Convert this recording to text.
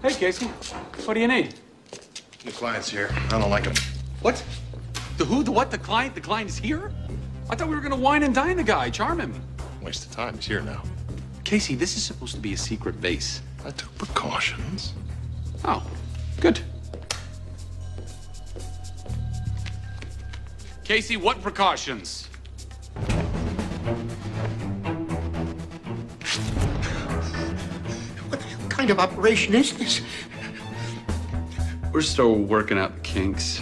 Hey, Casey. What do you need? The client's here. I don't like him. What? The who, the what, the client? The client is here? I thought we were gonna wine and dine the guy, charm him. Waste of time. He's here now. Casey, this is supposed to be a secret base. I took precautions. Oh, good. Casey, what precautions? Kind of operation is this? We're still working out the kinks.